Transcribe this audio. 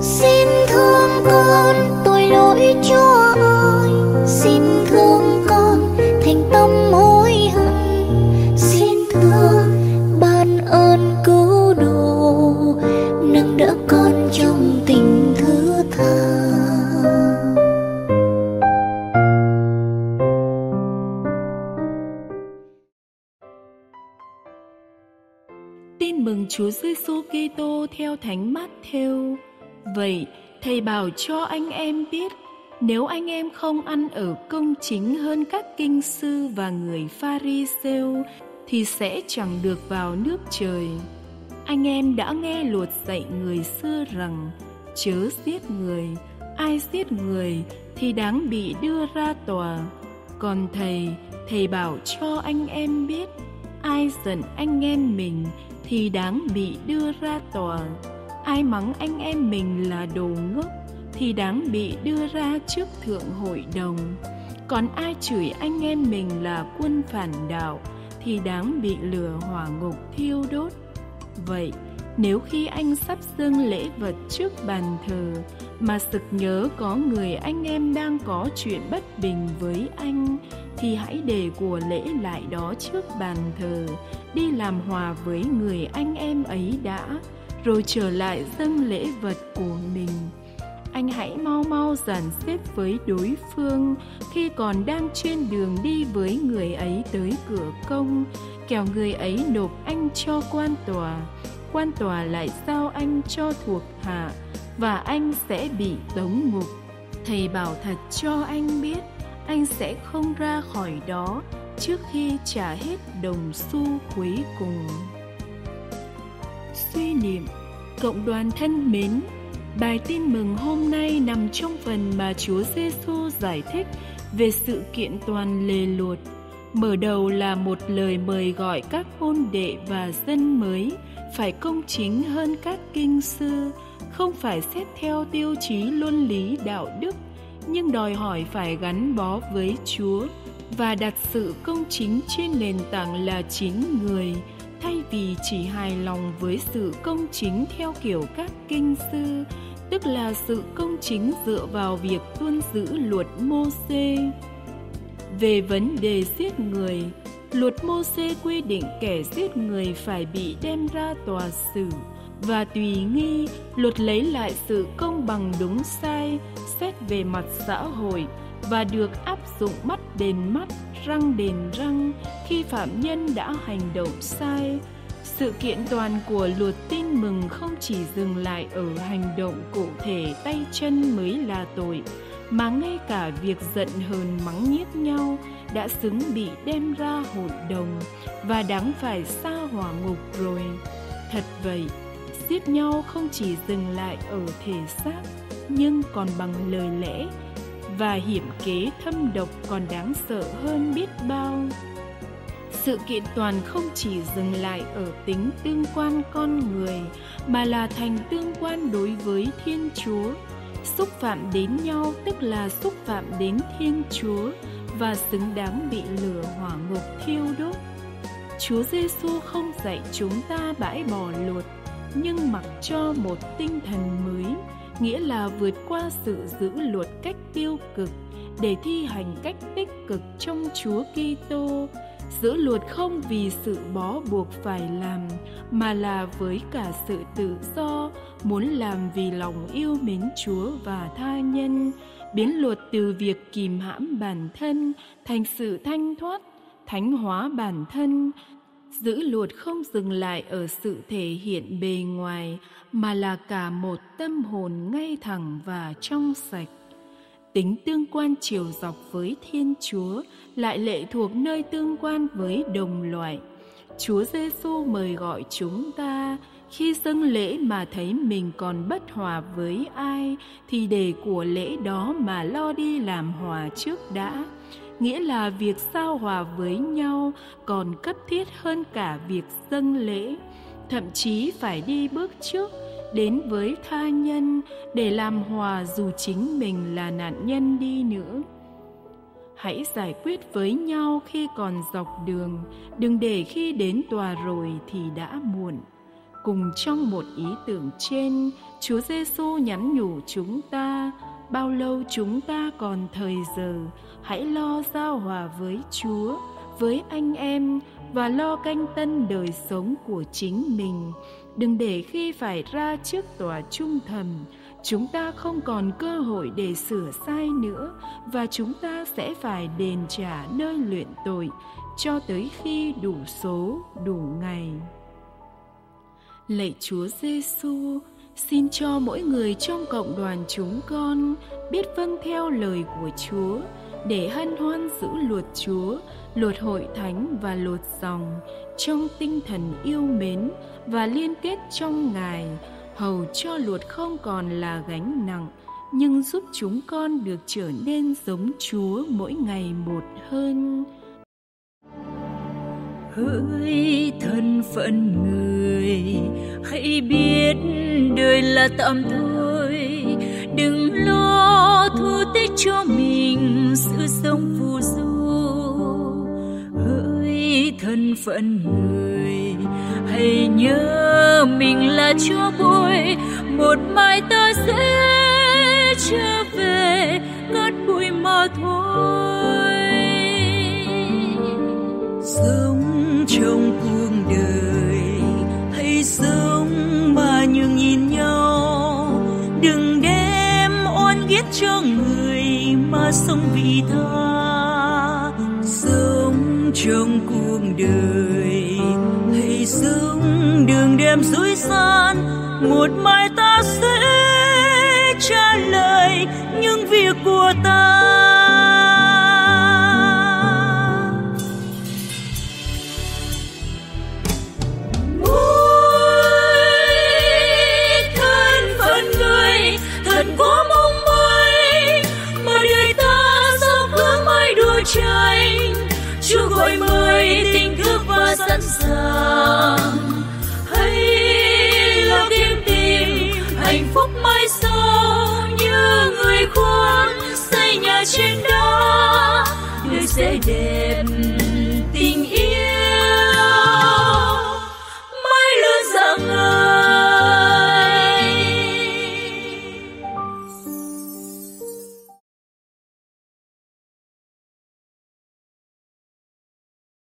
xin thương con, tội lỗi chúa ơi. Xin thương con, thành tâm hối hận. Xin thương, ban ơn cứu độ, nâng đỡ con trong tình thứ tha. Tin mừng Chúa Giêsu Kitô theo Thánh Matthew. Vậy, thầy bảo cho anh em biết, nếu anh em không ăn ở công chính hơn các kinh sư và người Pharisêu thì sẽ chẳng được vào nước trời. Anh em đã nghe luật dạy người xưa rằng chớ giết người, ai giết người thì đáng bị đưa ra tòa. Còn thầy, thầy bảo cho anh em biết, ai giận anh em mình thì đáng bị đưa ra tòa ai mắng anh em mình là đồ ngốc, thì đáng bị đưa ra trước thượng hội đồng. Còn ai chửi anh em mình là quân phản đạo, thì đáng bị lửa hỏa ngục thiêu đốt. Vậy, nếu khi anh sắp dâng lễ vật trước bàn thờ, mà sực nhớ có người anh em đang có chuyện bất bình với anh, thì hãy để của lễ lại đó trước bàn thờ, đi làm hòa với người anh em ấy đã rồi trở lại dâng lễ vật của mình. Anh hãy mau mau dàn xếp với đối phương. Khi còn đang trên đường đi với người ấy tới cửa công, kẻo người ấy nộp anh cho quan tòa. Quan tòa lại giao anh cho thuộc hạ và anh sẽ bị tống ngục. Thầy bảo thật cho anh biết, anh sẽ không ra khỏi đó trước khi trả hết đồng xu cuối cùng suy niệm, cộng đoàn thân mến. Bài tin mừng hôm nay nằm trong phần mà chúa giêsu giải thích về sự kiện toàn lề luật mở đầu là một lời mời gọi các môn đệ và dân mới phải công chính hơn các kinh sư, không phải xét theo tiêu chí luân lý đạo đức, nhưng đòi hỏi phải gắn bó với chúa và đặt sự công chính trên nền tảng là chính người vì chỉ hài lòng với sự công chính theo kiểu các kinh sư, tức là sự công chính dựa vào việc tuân giữ luật mô-xê về vấn đề giết người, luật mô-xê quy định kẻ giết người phải bị đem ra tòa xử. Và tùy nghi, luật lấy lại sự công bằng đúng sai, xét về mặt xã hội, và được áp dụng mắt đền mắt, răng đền răng khi phạm nhân đã hành động sai sự kiện toàn của luật tin mừng không chỉ dừng lại ở hành động cụ thể tay chân mới là tội, mà ngay cả việc giận hờn mắng nhiếc nhau đã xứng bị đem ra hội đồng và đáng phải xa hỏa ngục rồi. Thật vậy, giết nhau không chỉ dừng lại ở thể xác, nhưng còn bằng lời lẽ và hiểm kế thâm độc còn đáng sợ hơn biết bao sự kiện toàn không chỉ dừng lại ở tính tương quan con người, mà là thành tương quan đối với thiên chúa xúc phạm đến nhau tức là xúc phạm đến thiên chúa và xứng đáng bị lửa hỏa ngục thiêu đốt chúa giêsu không dạy chúng ta bãi bỏ luật, nhưng mặc cho một tinh thần mới, nghĩa là vượt qua sự giữ luật cách tiêu cực để thi hành cách tích cực trong Chúa Kitô. Giữ luật không vì sự bó buộc phải làm mà là với cả sự tự do, muốn làm vì lòng yêu mến Chúa và tha nhân, biến luật từ việc kìm hãm bản thân thành sự thanh thoát, thánh hóa bản thân, giữ luật không dừng lại ở sự thể hiện bề ngoài mà là cả một tâm hồn ngay thẳng và trong sạch tính tương quan chiều dọc với thiên chúa, lại lệ thuộc nơi tương quan với đồng loại. Chúa giêsu mời gọi chúng ta, khi dâng lễ mà thấy mình còn bất hòa với ai, thì để của lễ đó mà lo đi làm hòa trước đã. Nghĩa là việc giao hòa với nhau còn cấp thiết hơn cả việc dâng lễ. Thậm chí phải đi bước trước đến với tha nhân để làm hòa dù chính mình là nạn nhân đi nữa. Hãy giải quyết với nhau khi còn dọc đường, đừng để khi đến tòa rồi thì đã muộn. Cùng trong một ý tưởng trên, chúa giêsu nhắn nhủ chúng ta, bao lâu chúng ta còn thời giờ, hãy lo giao hòa với chúa, với anh em và lo canh tân đời sống của chính mình đừng để khi phải ra trước tòa trung thần chúng ta không còn cơ hội để sửa sai nữa và chúng ta sẽ phải đền trả nơi luyện tội cho tới khi đủ số, đủ ngày. Lạy chúa giêsu xin cho mỗi người trong cộng đoàn chúng con biết vâng theo lời của chúa để hân hoan giữ luật chúa, luật hội thánh và luật dòng trong tinh thần yêu mến và liên kết trong ngài. Hầu cho luật không còn là gánh nặng, nhưng giúp chúng con được trở nên giống chúa mỗi ngày một hơn. Hỡi thân phận người, hãy biết đời là tạm thời đừng lo thu tích cho mình, sự sống phù du hỡi thân phận người, hãy nhớ mình là chúa bụi một mai ta sẽ trở về cát bụi mà thôi. Sống trong cuộc đời, hãy sống cho người mà sống vì tha sống trong cuộc đời. Hãy sống đường đêm dối gian, một mai ta sẽ trả lời những việc của ta.